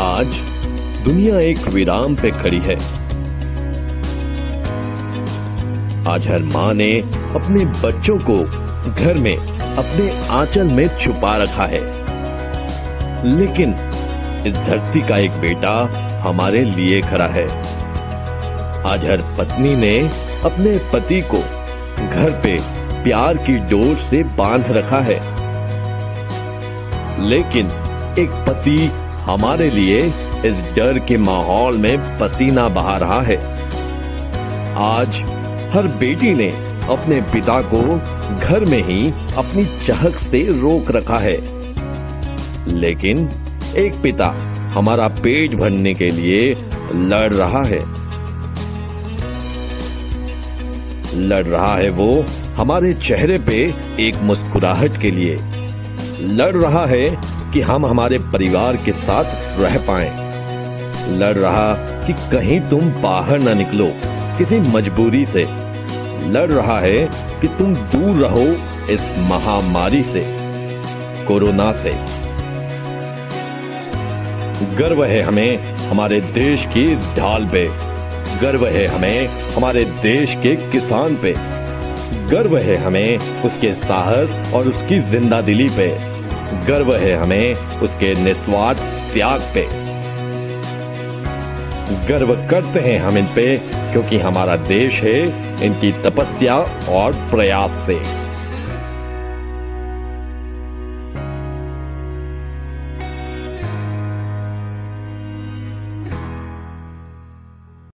आज दुनिया एक विराम पे खड़ी है। आज हर माँ ने अपने बच्चों को घर में, अपने आंचल में छुपा रखा है। लेकिन इस धरती का एक बेटा हमारे लिए खड़ा है। आज हर पत्नी ने अपने पति को घर पे प्यार की डोर से बाँध रखा है। लेकिन एक पति हमारे लिए इस डर के माहौल में पसीना बहा रहा है। आज हर बेटी ने अपने पिता को घर में ही अपनी चहक से रोक रखा है। लेकिन एक पिता हमारा पेट भरने के लिए लड़ रहा है। लड़ रहा है वो हमारे चेहरे पे एक मुस्कुराहट के लिए। लड़ रहा है कि हम हमारे परिवार के साथ रह पाए। लड़ रहा कि कहीं तुम बाहर न निकलो, किसी मजबूरी से। लड़ रहा है कि तुम दूर रहो इस महामारी से, कोरोना से। गर्व है हमें हमारे देश की इस ढाल पे। गर्व है हमें हमारे देश के किसान पे। गर्व है हमें उसके साहस और उसकी ज़िंदा दिली पे। गर्व है हमें उसके निस्वार्थ त्याग पे। गर्व करते हैं हम इन पे, क्योंकि हमारा देश है इनकी तपस्या और प्रयास से।